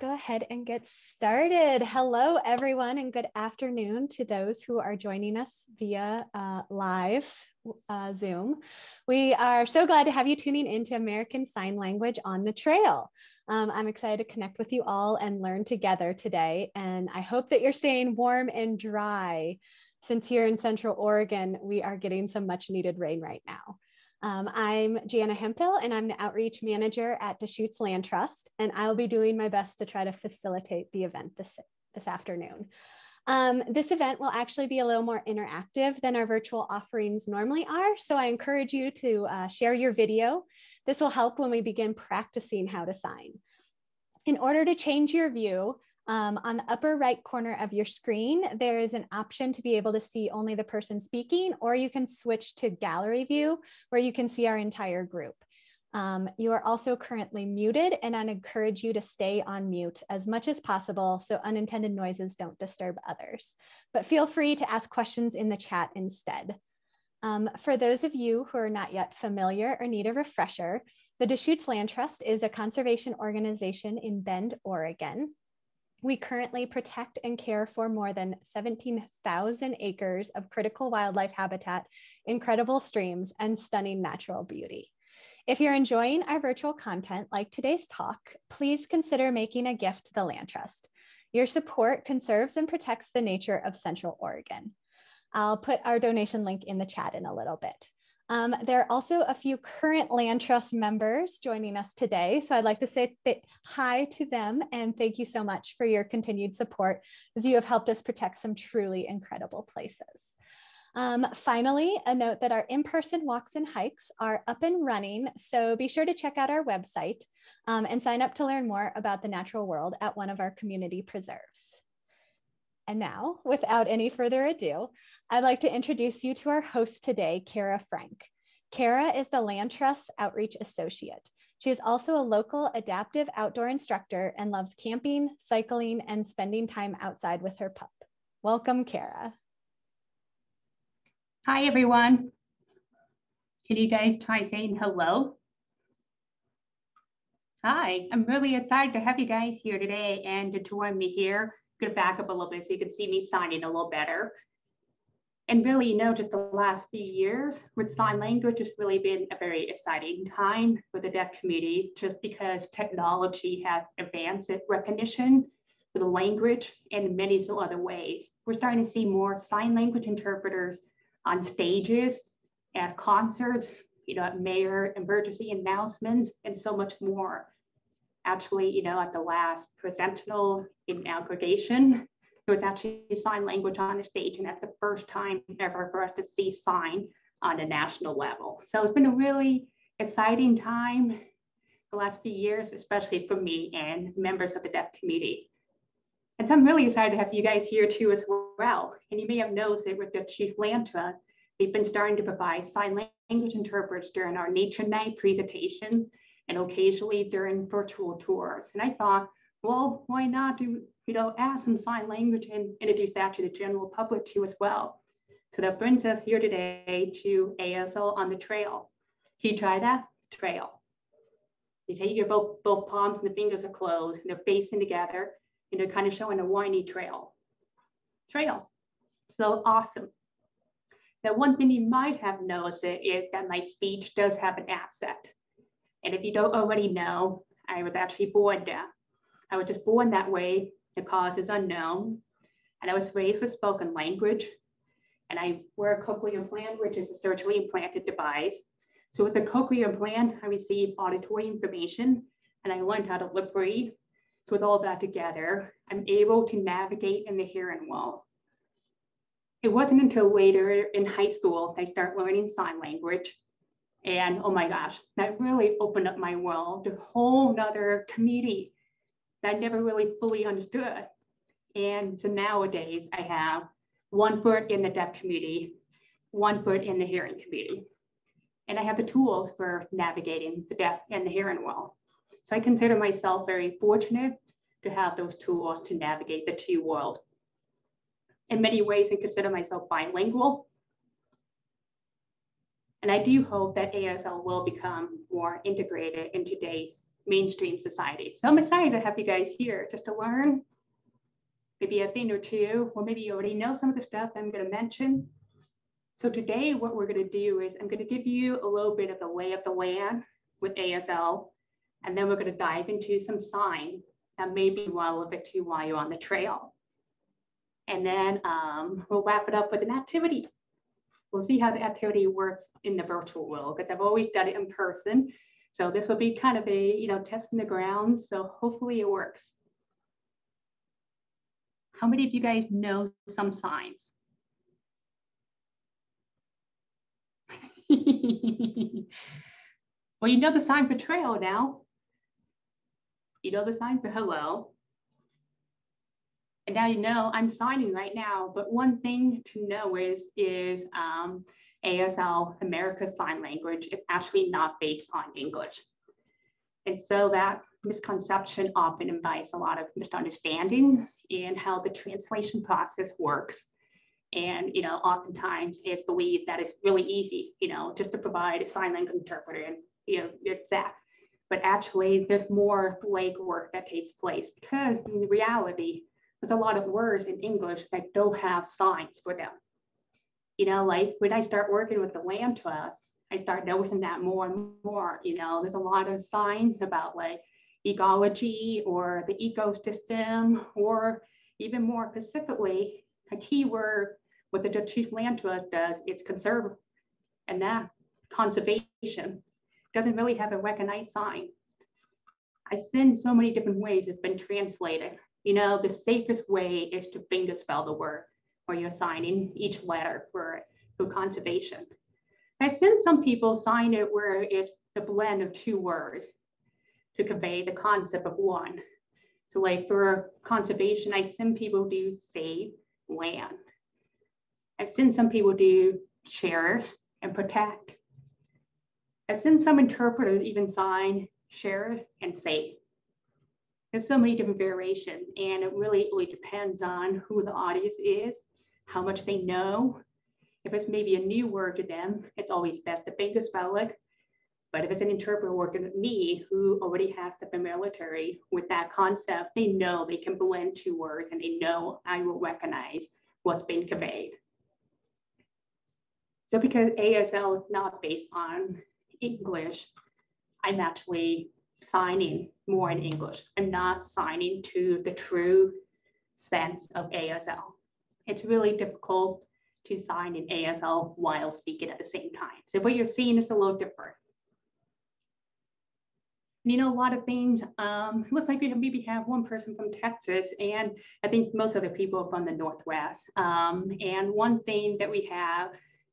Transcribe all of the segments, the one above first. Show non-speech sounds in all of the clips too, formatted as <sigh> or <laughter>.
go ahead and get started. Hello, everyone, and good afternoon to those who are joining us via uh, live uh, Zoom. We are so glad to have you tuning into American Sign Language on the Trail. Um, I'm excited to connect with you all and learn together today. And I hope that you're staying warm and dry since here in Central Oregon, we are getting some much needed rain right now. Um, I'm Jana Hemphill, and I'm the outreach manager at Deschutes Land Trust, and I'll be doing my best to try to facilitate the event this, this afternoon. Um, this event will actually be a little more interactive than our virtual offerings normally are, so I encourage you to uh, share your video. This will help when we begin practicing how to sign. In order to change your view, um, on the upper right corner of your screen, there is an option to be able to see only the person speaking, or you can switch to gallery view where you can see our entire group. Um, you are also currently muted and I encourage you to stay on mute as much as possible so unintended noises don't disturb others. But feel free to ask questions in the chat instead. Um, for those of you who are not yet familiar or need a refresher, the Deschutes Land Trust is a conservation organization in Bend, Oregon. We currently protect and care for more than 17,000 acres of critical wildlife habitat, incredible streams, and stunning natural beauty. If you're enjoying our virtual content like today's talk, please consider making a gift to the Land Trust. Your support conserves and protects the nature of Central Oregon. I'll put our donation link in the chat in a little bit. Um, there are also a few current Land Trust members joining us today. So I'd like to say hi to them and thank you so much for your continued support as you have helped us protect some truly incredible places. Um, finally, a note that our in-person walks and hikes are up and running, so be sure to check out our website um, and sign up to learn more about the natural world at one of our community preserves. And now, without any further ado, I'd like to introduce you to our host today, Cara Frank. Cara is the Land Trust Outreach Associate. She is also a local adaptive outdoor instructor and loves camping, cycling, and spending time outside with her pup. Welcome, Cara. Hi, everyone. Can you guys try saying hello? Hi, I'm really excited to have you guys here today and to join me here. I'm gonna back up a little bit so you can see me signing a little better. And really, you know, just the last few years with sign language has really been a very exciting time for the deaf community, just because technology has advanced recognition for the language and many other ways. We're starting to see more sign language interpreters on stages, at concerts, you know, at mayor emergency announcements, and so much more. Actually, you know, at the last presidential inauguration, it was actually sign language on the stage, and that's the first time ever for us to see sign on a national level. So it's been a really exciting time the last few years, especially for me and members of the deaf community. And so I'm really excited to have you guys here too as well. And you may have noticed that with the Chief Lanta, we've been starting to provide sign language interpreters during our Nature Night presentations and occasionally during virtual tours. And I thought, well, why not do you know, add some sign language and introduce that to the general public too as well. So that brings us here today to ASL on the trail. Can you try that? Trail. You take your both, both palms and the fingers are closed and they're facing together and they're kind of showing a windy trail. Trail. So awesome. Now, one thing you might have noticed is that my speech does have an accent. And if you don't already know, I was actually born deaf. I was just born that way the cause is unknown. And I was raised with spoken language. And I wear a cochlear implant, which is a surgically implanted device. So with the cochlear implant, I receive auditory information and I learned how to lip read. So with all that together, I'm able to navigate in the hearing world. It wasn't until later in high school I start learning sign language. And oh my gosh, that really opened up my world to a whole nother community that I never really fully understood. And so nowadays I have one foot in the deaf community, one foot in the hearing community. And I have the tools for navigating the deaf and the hearing world. So I consider myself very fortunate to have those tools to navigate the two worlds. In many ways, I consider myself bilingual. And I do hope that ASL will become more integrated in today's mainstream society. So I'm excited to have you guys here just to learn maybe a thing or two, or maybe you already know some of the stuff I'm going to mention. So today, what we're going to do is I'm going to give you a little bit of the lay of the land with ASL, and then we're going to dive into some signs that may be relevant to you while you're on the trail. And then um, we'll wrap it up with an activity. We'll see how the activity works in the virtual world because I've always done it in person. So this will be kind of a, you know, testing the grounds. So hopefully it works. How many of you guys know some signs? <laughs> well, you know the sign for now. You know the sign for hello. And now you know I'm signing right now, but one thing to know is, is um, ASL, America's Sign Language, is actually not based on English. And so that misconception often invites a lot of misunderstandings in how the translation process works. And, you know, oftentimes it's believed that it's really easy, you know, just to provide a sign language interpreter and, you know, it's that. But actually there's more legwork that takes place because in reality, there's a lot of words in English that don't have signs for them. You know, like when I start working with the land trust, I start noticing that more and more, you know, there's a lot of signs about like ecology or the ecosystem, or even more specifically, a key word what the Deschutes Land Trust does is conserve, and that conservation doesn't really have a recognized sign. I've seen so many different ways it's been translated. You know, the safest way is to finger spell the word or you're signing each letter for, for conservation. I've seen some people sign it where it's the blend of two words to convey the concept of one. So like for conservation, I've seen people do save land. I've seen some people do cherish and protect. I've seen some interpreters even sign share and save. There's so many different variations, and it really, really depends on who the audience is, how much they know. If it's maybe a new word to them, it's always best to finger spell it but if it's an interpreter working with me who already has the familiarity with that concept, they know they can blend two words and they know I will recognize what's being conveyed. So because ASL is not based on English, I'm actually signing more in English. I'm not signing to the true sense of ASL. It's really difficult to sign in ASL while speaking at the same time. So what you're seeing is a little different you know, a lot of things. Um, <laughs> looks like we maybe have one person from Texas, and I think most of the people from the Northwest. Um, and one thing that we have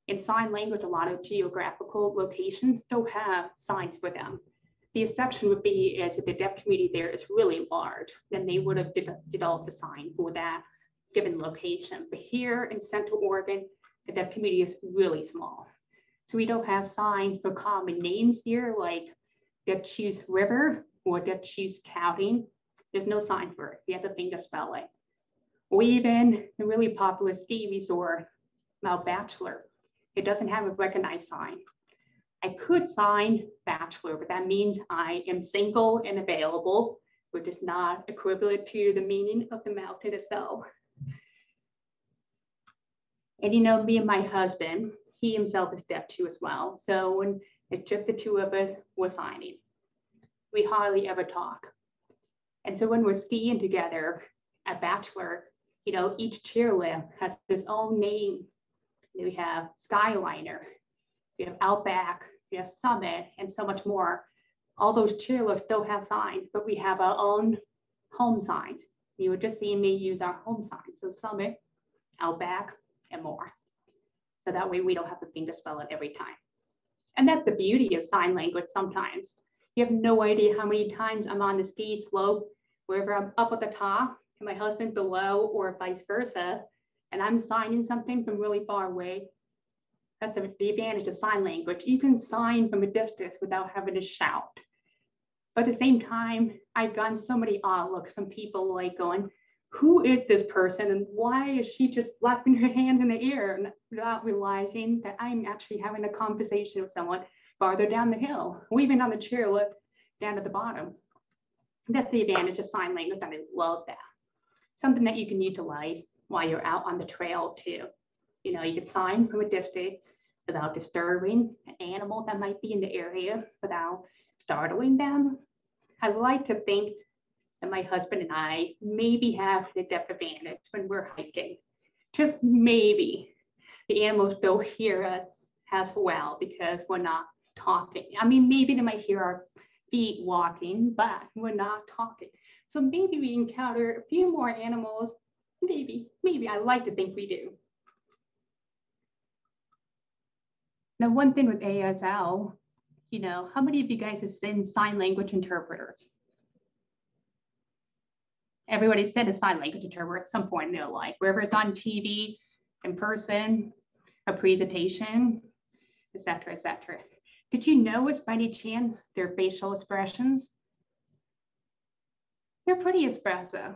in sign language, a lot of geographical locations don't have signs for them. The exception would be is if the deaf community there is really large, then they would have de developed a sign for that given location. But here in Central Oregon, the deaf community is really small. So we don't have signs for common names here, like Deschutes River or Deschutes County. There's no sign for it. You have to think of spelling. Or even the really popular ski resort, Mount Bachelor. It doesn't have a recognized sign. I could sign bachelor, but that means I am single and available, which is not equivalent to the meaning of the mountain itself. And you know, me and my husband, he himself is deaf too as well. So when it's just the two of us were signing. We hardly ever talk. And so when we're skiing together at Bachelor, you know, each chairlift has its own name. We have Skyliner, we have Outback, we have Summit, and so much more. All those chairlifts don't have signs, but we have our own home signs. You would just see me use our home signs. So Summit, Outback, and more. So that way we don't have to to spell it every time. And that's the beauty of sign language sometimes. You have no idea how many times I'm on the ski slope, wherever I'm up at the top and my husband below or vice versa, and I'm signing something from really far away. That's the, the advantage of sign language. You can sign from a distance without having to shout. But at the same time, I've gotten so many odd looks from people like going, who is this person and why is she just flapping her hands in the air without realizing that I'm actually having a conversation with someone farther down the hill or even on the chairlift down at the bottom. That's the advantage of sign language, and I love that. Something that you can utilize while you're out on the trail too. You know, you can sign from a distance without disturbing an animal that might be in the area, without startling them. I like to think my husband and I maybe have the depth advantage when we're hiking. Just maybe the animals don't hear us as well because we're not talking. I mean, maybe they might hear our feet walking, but we're not talking. So maybe we encounter a few more animals. Maybe, maybe I like to think we do. Now, one thing with ASL, you know, how many of you guys have seen sign language interpreters? Everybody said a sign language interpreter at some point in their life, wherever it's on TV, in person, a presentation, etc., etc. Did you notice by any chance their facial expressions? They're pretty expressive.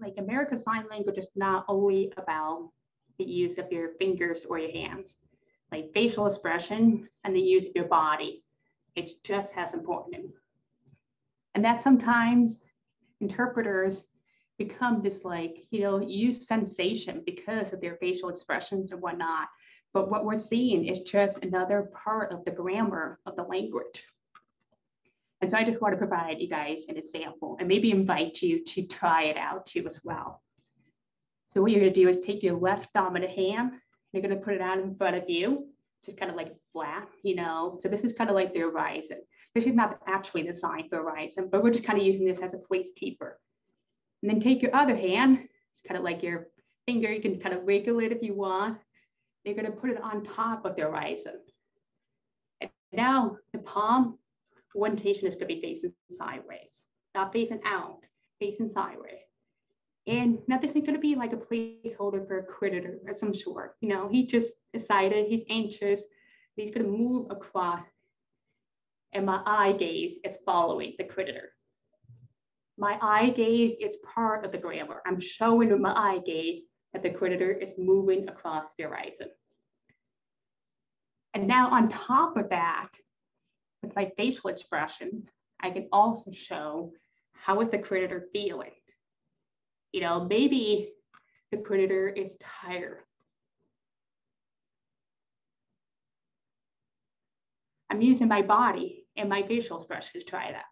Like American Sign Language is not only about the use of your fingers or your hands, like facial expression and the use of your body. It's just as important. And that sometimes interpreters become this like, you know, use sensation because of their facial expressions and whatnot. But what we're seeing is just another part of the grammar of the language. And so I just want to provide you guys an example and maybe invite you to try it out too as well. So what you're to do is take your left dominant hand, you're going to put it out in front of you, just kind of like flat, you know. So this is kind of like the horizon. This is not actually the sign for horizon, but we're just kind of using this as a placekeeper. And then take your other hand, it's kind of like your finger, you can kind of wiggle it if you want, You're going to put it on top of the horizon. And now the palm orientation is to be facing sideways, not facing out, facing sideways. And now this is going to be like a placeholder for a critter of some sort. You know, he just decided he's anxious. He's going to move across. And my eye gaze is following the critter. My eye gaze is part of the grammar. I'm showing with my eye gaze that the critter is moving across the horizon. And now on top of that, with my facial expressions, I can also show how is the critter feeling. You know, maybe the critter is tired. I'm using my body and my facial to try that.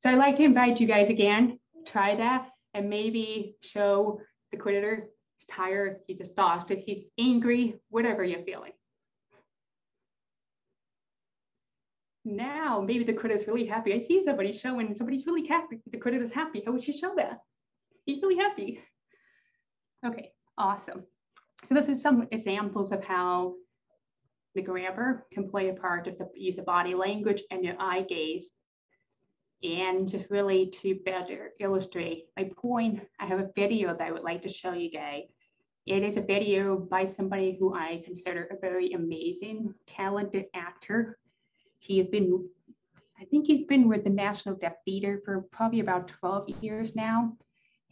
So I'd like to invite you guys again, try that and maybe show the critter tired, he's exhausted, he's angry, whatever you're feeling. Now, maybe the is really happy. I see somebody showing somebody's really happy. The is happy. How would you show that? He's really happy. Okay, awesome. So this is some examples of how the grammar can play a part, of the use of body language and your eye gaze and just really to better illustrate my point, I have a video that I would like to show you guys. It is a video by somebody who I consider a very amazing, talented actor. He has been, I think he's been with the National Deaf Theater for probably about 12 years now.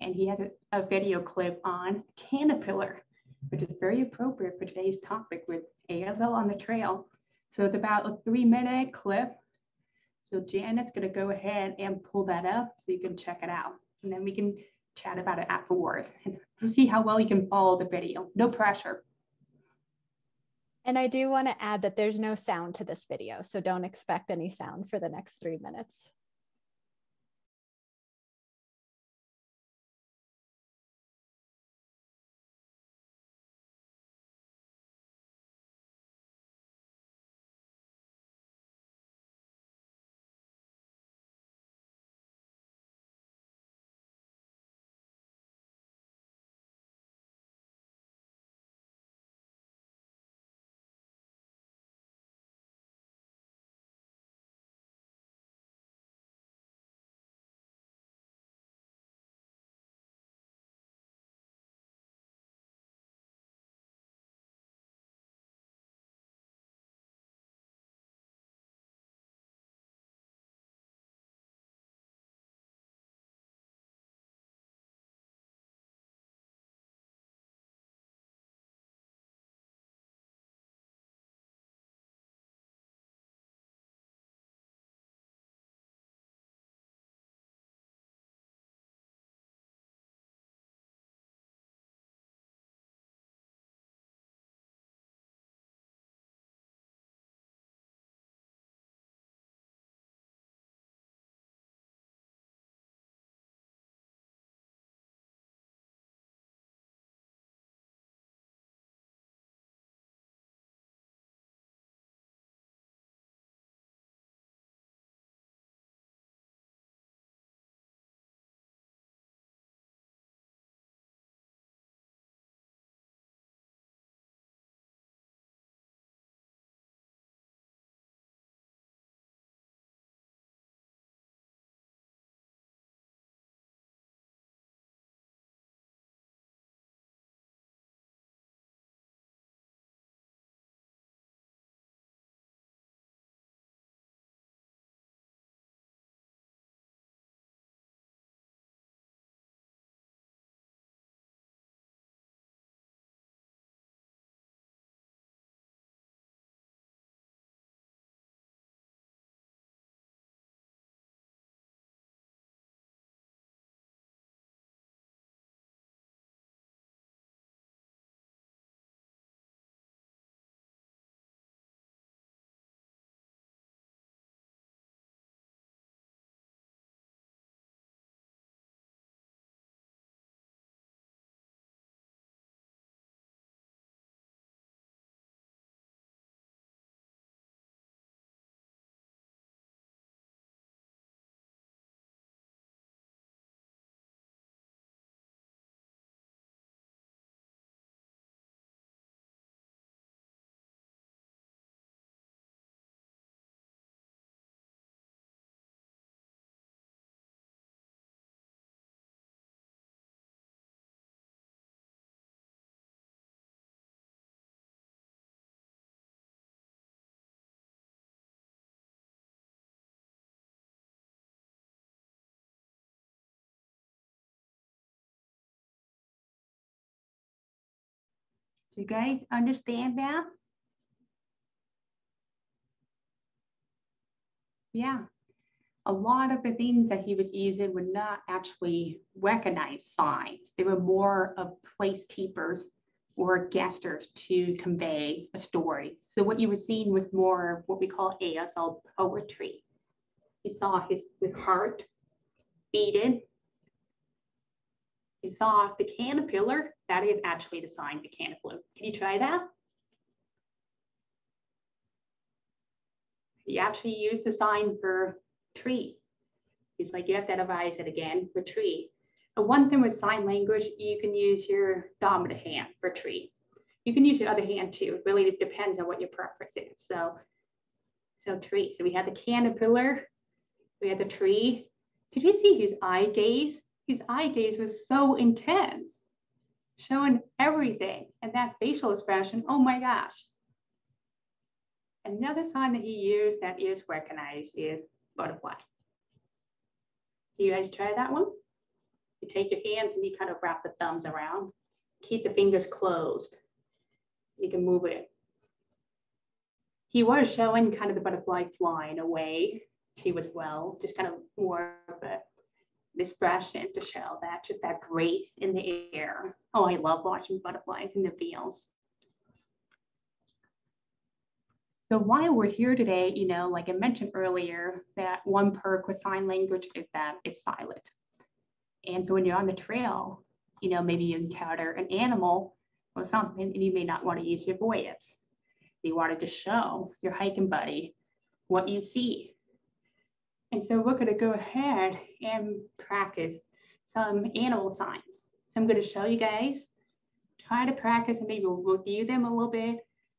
And he has a, a video clip on Caterpillar, which is very appropriate for today's topic with ASL on the trail. So it's about a three minute clip so Janet's going to go ahead and pull that up so you can check it out. And then we can chat about it afterwards and see how well you can follow the video. No pressure. And I do want to add that there's no sound to this video, so don't expect any sound for the next three minutes. Do you guys understand that? Yeah. A lot of the things that he was using were not actually recognized signs. They were more of placekeepers or gestures to convey a story. So what you were seeing was more of what we call ASL poetry. You saw his the heart beating. You saw the caterpillar. That is actually the sign, the caterpillar. Can you try that? You actually use the sign for tree. It's like you have to advise it again for tree. And one thing with sign language, you can use your dominant hand for tree. You can use your other hand too. It really depends on what your preference is. So, so tree. So we had the caterpillar, we had the tree. Did you see his eye gaze? His eye gaze was so intense, showing everything. And that facial expression, oh my gosh. Another sign that he used that is recognized is butterfly. Do you guys try that one? You take your hands and you kind of wrap the thumbs around. Keep the fingers closed. You can move it. He was showing kind of the butterfly flying away too as well, just kind of more of a expression to show that, just that grace in the air. Oh, I love watching butterflies in the fields. So while we're here today, you know, like I mentioned earlier, that one perk with sign language is that it's silent. And so when you're on the trail, you know, maybe you encounter an animal or something, and you may not want to use your voice. You wanted to show your hiking buddy what you see. And so we're going to go ahead and practice some animal signs. So I'm going to show you guys, try to practice and maybe we'll review them a little bit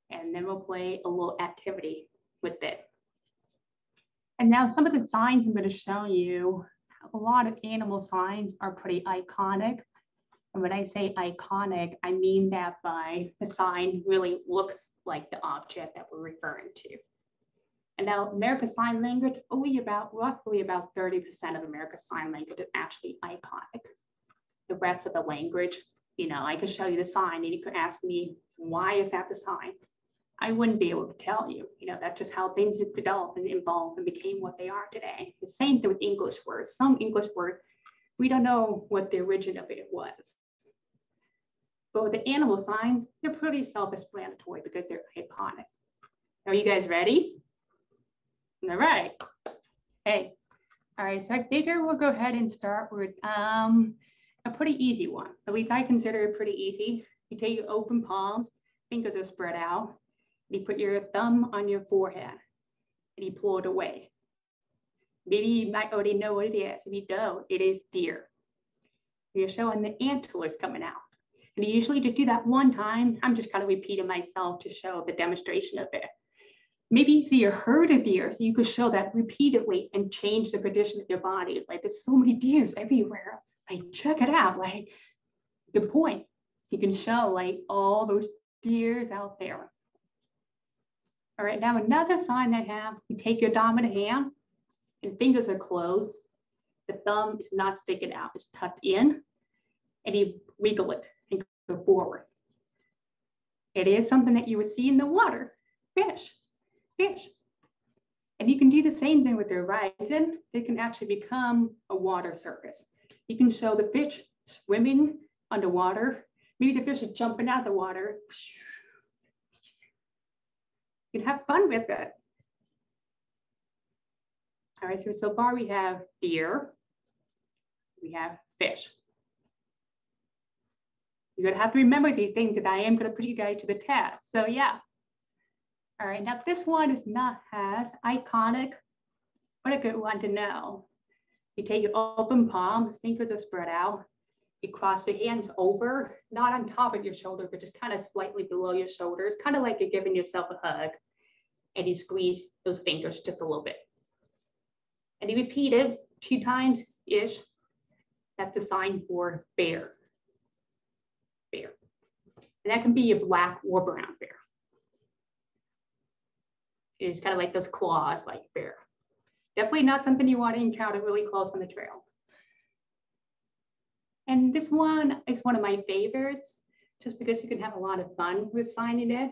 and then we'll play a little activity with it. And now some of the signs I'm going to show you, a lot of animal signs are pretty iconic. And when I say iconic, I mean that by the sign really looks like the object that we're referring to. And now America's Sign Language, oh, only about roughly about 30% of America's Sign Language is actually iconic. The rest of the language, you know, I could show you the sign and you could ask me, why is that the sign? I wouldn't be able to tell you. You know, that's just how things developed and evolved and became what they are today. The same thing with English words. Some English words, we don't know what the origin of it was. But with the animal signs, they're pretty self-explanatory because they're iconic. Are you guys ready? All right. Hey. All right, so I figure we'll go ahead and start with um, a pretty easy one. At least I consider it pretty easy. You take your open palms, fingers are spread out, And you put your thumb on your forehead and you pull it away. Maybe you might already know what it is. If you don't, it is deer. You're showing the antlers coming out. And you usually just do that one time. I'm just kind of repeating myself to show the demonstration of it. Maybe you see a herd of deer, so you could show that repeatedly and change the position of your body. Like there's so many deers everywhere. Like check it out. Like good point. You can show like all those deers out there. All right, now another sign that have, you take your dominant hand and fingers are closed. The thumb is not sticking out, it's tucked in and you wiggle it and go forward. It is something that you would see in the water, fish, fish. And you can do the same thing with the horizon. They can actually become a water surface. You can show the fish swimming underwater. Maybe the fish is jumping out of the water you can have fun with it. All right, so so far we have deer, we have fish. You're gonna have to remember these things because I am gonna put you guys to the test. So yeah. All right, now this one is not as iconic, but a good one to know. You take your open palms, fingers are spread out. You cross your hands over, not on top of your shoulder, but just kind of slightly below your shoulders, kind of like you're giving yourself a hug. And you squeeze those fingers just a little bit. And you repeat it two times ish. That's the sign for bear. Bear. And that can be a black or brown bear. It's kind of like those claws like bear. Definitely not something you want to encounter really close on the trail. And this one is one of my favorites just because you can have a lot of fun with signing it.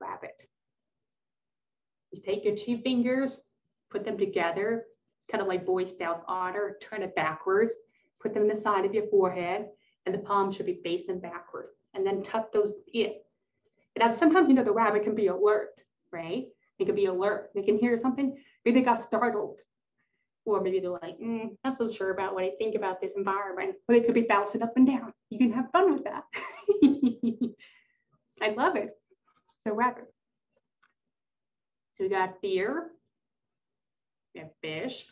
Rabbit. You take your two fingers, put them together. It's kind of like Boy Scouts otter, turn it backwards, put them in the side of your forehead, and the palm should be facing backwards. And then tuck those in. And sometimes, you know, the rabbit can be alert, right? They could be alert. They can hear something. Maybe they got startled. Or maybe they're like, mm, not so sure about what I think about this environment. Or they could be bouncing up and down. You can have fun with that. <laughs> I love it. So rabbit. So we got deer, we have fish,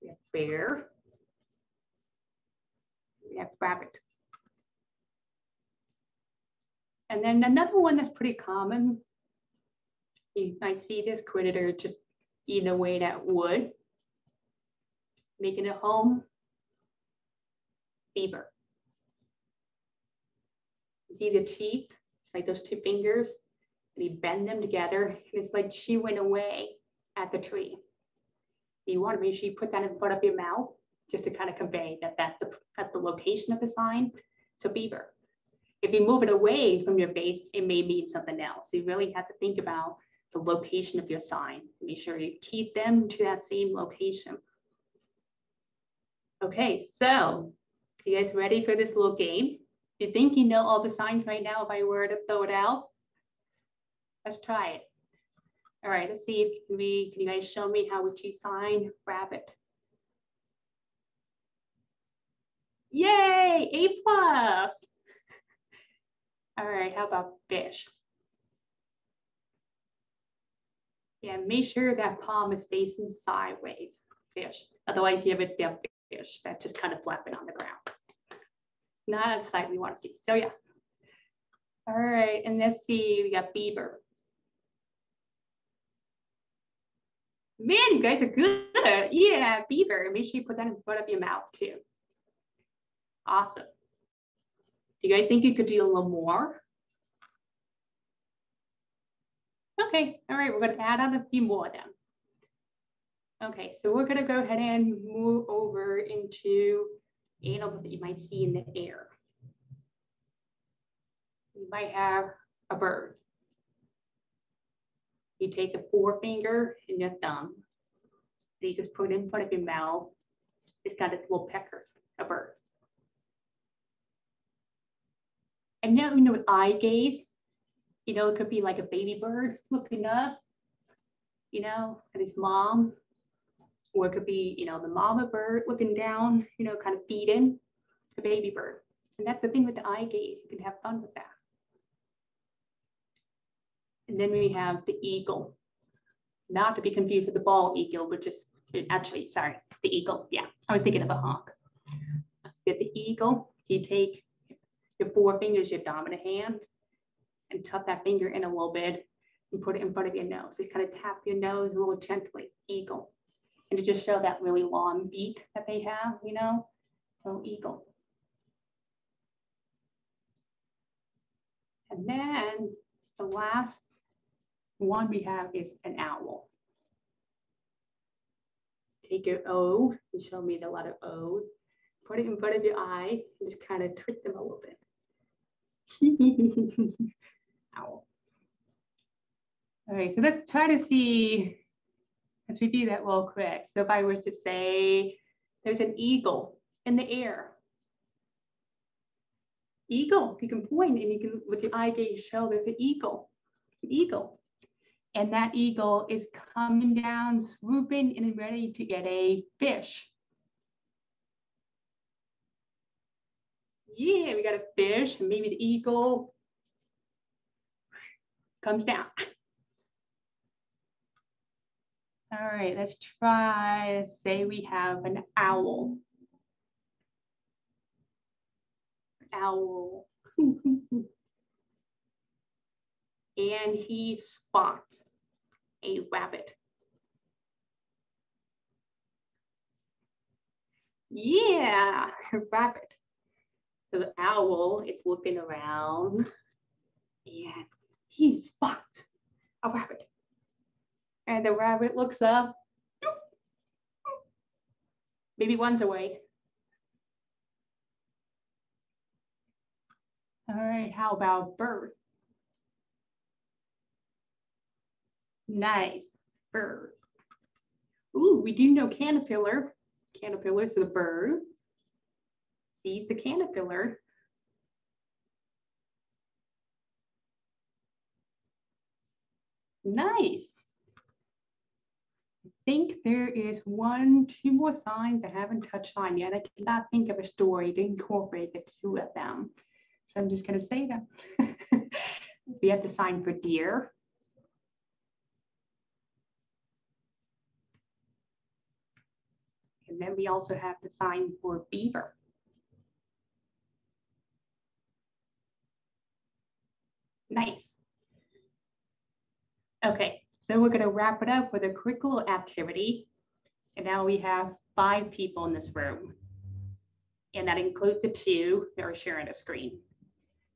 we have bear, we have rabbit. And then another one that's pretty common, you might see this critter just eating away at wood, making a home, beaver. See the teeth? It's like those two fingers and you bend them together and it's like she went away at the tree. You want to make sure you put that in front of your mouth just to kind of convey that that's the, that's the location of the sign. So beaver. If you move it away from your base, it may mean something else. You really have to think about the location of your sign. Make sure you keep them to that same location. Okay, so you guys ready for this little game? You think you know all the signs right now if I were to throw it out? Let's try it. All right, let's see if we, can you guys show me how would you sign rabbit? Yay, A plus. All right, how about fish? Yeah, make sure that palm is facing sideways, fish. Otherwise you have a dead fish that's just kind of flapping on the ground. Not a sight we want to see. So yeah. All right, and let's see, we got beaver. Man, you guys are good. Yeah, beaver. Make sure you put that in front of your mouth too. Awesome. Do you guys think you could do a little more? Okay, all right, we're gonna add on a few more then. Okay, so we're gonna go ahead and move over into animals that you might see in the air. You might have a bird. You take the forefinger and your thumb. And you just put it in front of your mouth. It's got its little peckers, a bird. And now, you know, with eye gaze, you know, it could be like a baby bird looking up, you know, at his mom. Or it could be, you know, the mama bird looking down, you know, kind of feeding the baby bird. And that's the thing with the eye gaze. You can have fun with that. And then we have the eagle, not to be confused with the bald eagle, which is actually, sorry, the eagle. Yeah, I was thinking of a hawk. With the eagle, you take your four fingers, your dominant hand, and tuck that finger in a little bit and put it in front of your nose. Just kind of tap your nose a little gently, eagle. And to just show that really long beak that they have, you know, so eagle. And then the last one we have is an owl. Take your O, and show me the letter O, put it in front of your eyes, and just kind of twist them a little bit. Owl. All right, so let's try to see, let's review that real quick. So if I was to say there's an eagle in the air, eagle, you can point and you can, with your eye gaze show there's an eagle, an eagle. And that eagle is coming down, swooping and ready to get a fish. Yeah, we got a fish, maybe the eagle comes down. <laughs> All right, let's try, say we have an owl. Owl. <laughs> and he spots a rabbit. Yeah, <laughs> rabbit. The owl is looking around and he spots a rabbit. And the rabbit looks up, maybe one's away. All right, how about bird? Nice, bird. Ooh, we do know caterpillar. Caterpillar is the bird. The caterpillar. Nice. I think there is one, two more signs I haven't touched on yet. I cannot think of a story to incorporate the two of them. So I'm just going to say them. <laughs> we have the sign for deer. And then we also have the sign for beaver. Nice. Okay, so we're going to wrap it up with a quick little activity. And now we have five people in this room. And that includes the two that are sharing a screen.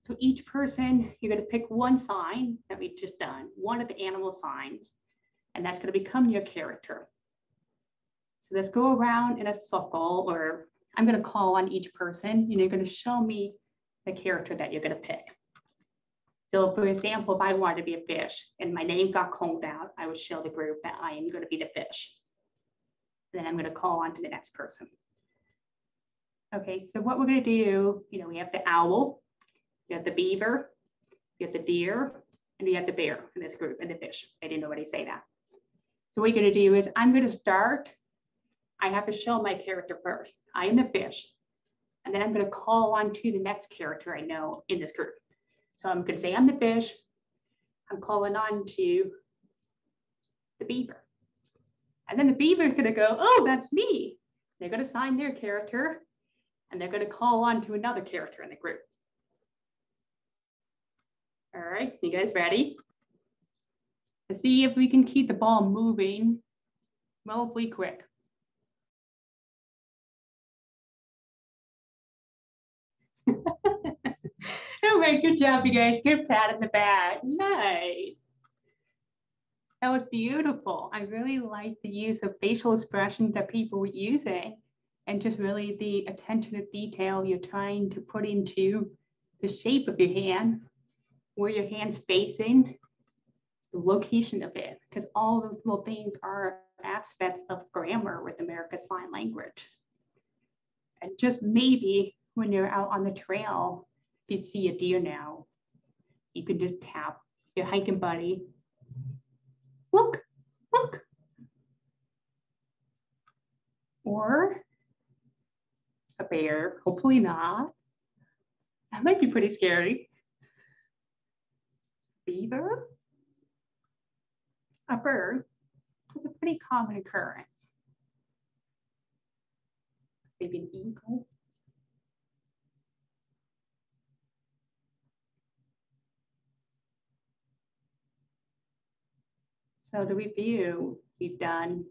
So each person, you're going to pick one sign that we've just done, one of the animal signs, and that's going to become your character. So let's go around in a circle, or I'm going to call on each person, and you're going to show me the character that you're going to pick. So for example, if I wanted to be a fish and my name got called out, I would show the group that I am going to be the fish. Then I'm going to call on to the next person. Okay, so what we're going to do, you know, we have the owl, we have the beaver, we have the deer, and we have the bear in this group and the fish. I didn't already say that. So what you're going to do is I'm going to start. I have to show my character first. I am the fish. And then I'm going to call on to the next character I know in this group. So I'm going to say I'm the fish. I'm calling on to the beaver. And then the beaver is going to go, oh, that's me. They're going to sign their character and they're going to call on to another character in the group. All right, you guys ready? To see if we can keep the ball moving relatively quick. <laughs> All right, good job, you guys. Good pat in the back. Nice. That was beautiful. I really like the use of facial expressions that people were using and just really the attention to detail you're trying to put into the shape of your hand, where your hand's facing, the location of it, because all those little things are aspects of grammar with America's Sign Language. And just maybe when you're out on the trail, you see a deer now, you could just tap your hiking buddy. Look, look. Or a bear, hopefully not. That might be pretty scary. Beaver, a bird, is a pretty common occurrence. Maybe an eagle. So the review, we've done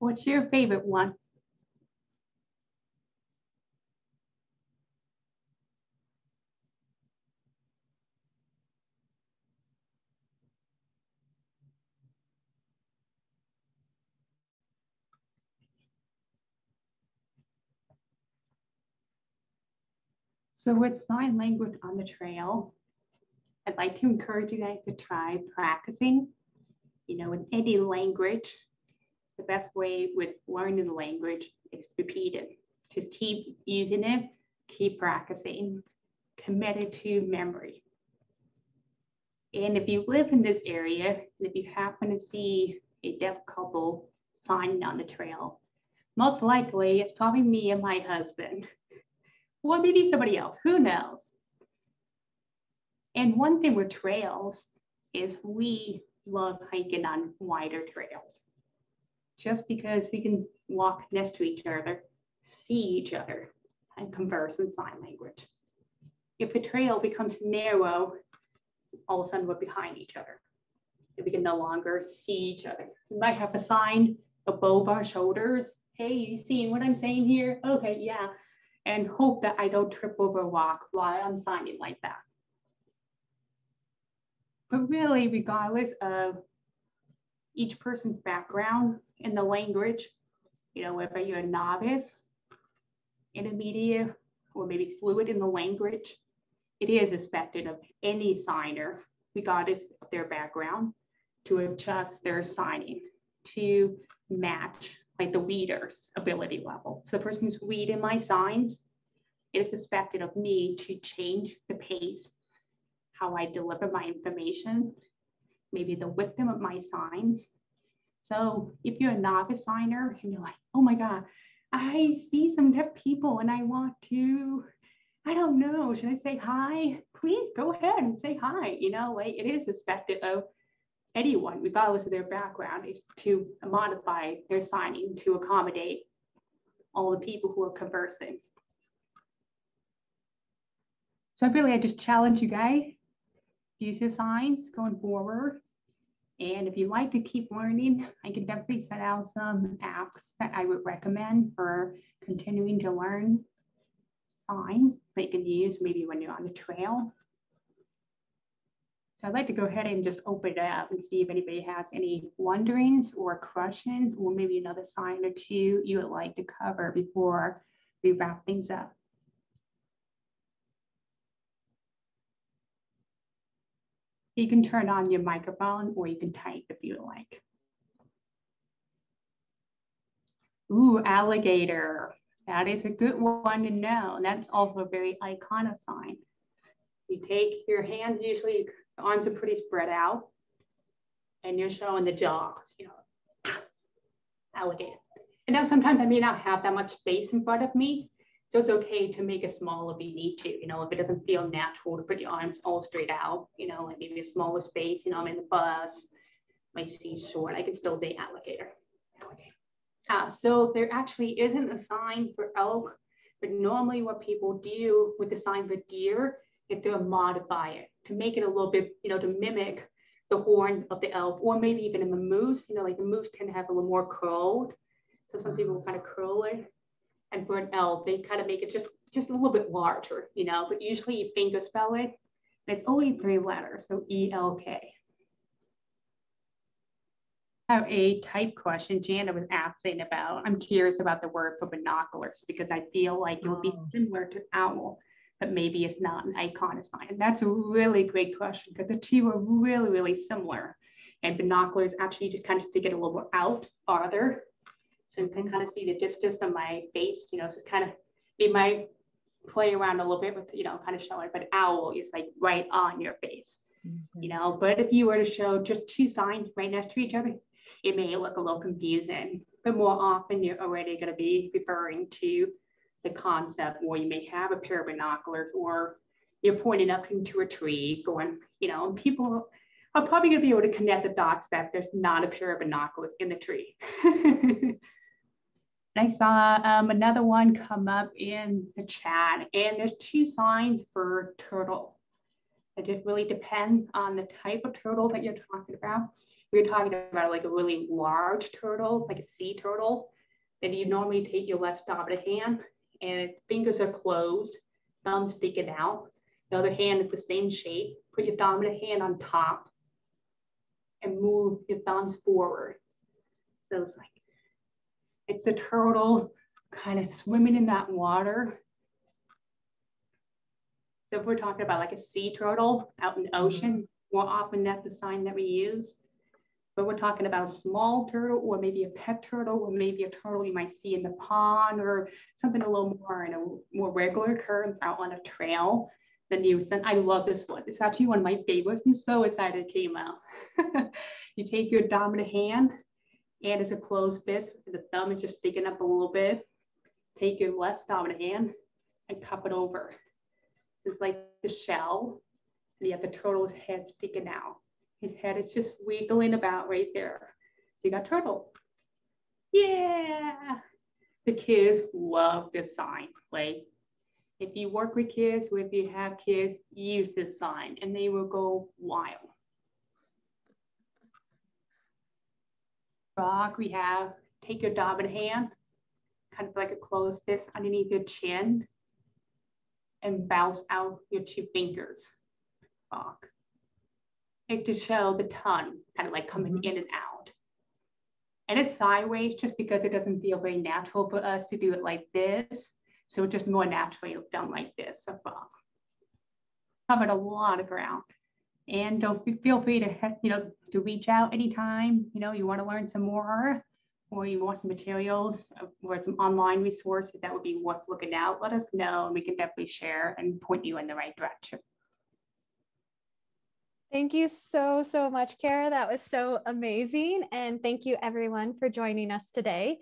What's your favorite one? So with sign language on the trail, I'd like to encourage you guys to try practicing, you know, in any language the best way with learning the language is to repeat it. Just keep using it, keep practicing, committed to memory. And if you live in this area, if you happen to see a deaf couple signing on the trail, most likely it's probably me and my husband, <laughs> or maybe somebody else, who knows? And one thing with trails is we love hiking on wider trails. Just because we can walk next to each other, see each other, and converse in sign language. If the trail becomes narrow, all of a sudden we're behind each other. If we can no longer see each other. We might have a sign above our shoulders. Hey, you seeing what I'm saying here? Okay, yeah. And hope that I don't trip over a rock while I'm signing like that. But really, regardless of each person's background in the language, you know, whether you're a novice, intermediate, or maybe fluid in the language, it is expected of any signer, regardless of their background, to adjust their signing to match like the reader's ability level. So the person who's reading my signs, it is expected of me to change the pace how I deliver my information, maybe the width of my signs. So if you're a novice signer and you're like, oh my God, I see some deaf people and I want to, I don't know, should I say hi? Please go ahead and say hi. You know, like it is expected of anyone, regardless of their background, is to modify their signing to accommodate all the people who are conversing. So really, I just challenge you guys use your signs going forward. And if you'd like to keep learning, I can definitely set out some apps that I would recommend for continuing to learn signs that you can use maybe when you're on the trail. So I'd like to go ahead and just open it up and see if anybody has any wonderings or questions, or maybe another sign or two you would like to cover before we wrap things up. You can turn on your microphone or you can type if you like. Ooh, alligator. That is a good one to know. That's also a very iconic sign. You take your hands, usually your arms are pretty spread out, and you're showing the jaws, you know, alligator. And now sometimes I may not have that much space in front of me, so it's okay to make it small if you need to, you know, if it doesn't feel natural to put your arms all straight out, you know, like maybe a smaller space, you know, I'm in the bus, my seat's short, I can still say alligator. alligator. Uh, so there actually isn't a sign for elk, but normally what people do with the sign for deer is to modify it to make it a little bit, you know, to mimic the horn of the elk, or maybe even in the moose, you know, like the moose tend to have a little more curled. So some people kind of curl it and for an L, they kind of make it just, just a little bit larger, you know, but usually you finger spell it. And it's only three letters, so E-L-K. I have a type question Jana was asking about. I'm curious about the word for binoculars because I feel like it would be oh. similar to owl, but maybe it's not an icon sign. That's a really great question because the two are really, really similar. And binoculars actually just kind of stick it a little bit out farther so you can kind of see the distance from my face, you know, so it's kind of, it might play around a little bit with, you know, kind of showing, but owl is like right on your face, mm-hmm. you know, but if you were to show just two signs right next to each other, it may look a little confusing, but more often you're already going to be referring to the concept where you may have a pair of binoculars or you're pointing up into a tree going, you know, and people are probably going to be able to connect the dots that there's not a pair of binoculars in the tree. <laughs> I saw um, another one come up in the chat, and there's two signs for turtle. It just really depends on the type of turtle that you're talking about. We're talking about like a really large turtle, like a sea turtle, then you normally take your left dominant hand and fingers are closed, thumbs sticking out. The other hand is the same shape. Put your dominant hand on top and move your thumbs forward. So it's like it's a turtle kind of swimming in that water. So if we're talking about like a sea turtle out in the mm-hmm. ocean, more often that's the sign that we use. But we're talking about a small turtle or maybe a pet turtle or maybe a turtle you might see in the pond or something a little more in a more regular occurrence out on a trail than you. And I love this one. It's actually one of my favorites. I'm so excited it came out. <laughs> you take your dominant hand and it's a closed fist. The thumb is just sticking up a little bit. Take your left dominant hand and cup it over. So it's like the shell. And you have the turtle's head sticking out. His head is just wiggling about right there. So you got turtle. Yeah. The kids love this sign, right? If you work with kids or if you have kids, use this sign and they will go wild. Frog, we have take your dominant hand, kind of like a closed fist underneath your chin and bounce out your two fingers. Frog. Like to show the tongue kind of like coming mm -hmm. in and out. And it's sideways just because it doesn't feel very natural for us to do it like this. So it's just more naturally done like this. So uh, covered a lot of ground. And don't feel free to, you know, to reach out anytime, you know, you want to learn some more or you want some materials or some online resources that would be worth looking at, let us know and we can definitely share and point you in the right direction. Thank you so, so much, Cara. That was so amazing. And thank you everyone for joining us today.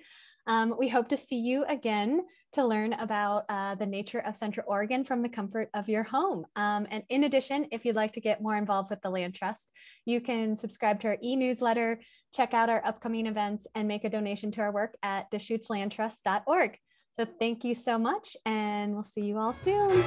Um, we hope to see you again to learn about uh, the nature of Central Oregon from the comfort of your home. Um, and in addition, if you'd like to get more involved with the Land Trust, you can subscribe to our e-newsletter, check out our upcoming events, and make a donation to our work at DeschutesLandTrust.org. So thank you so much, and we'll see you all soon.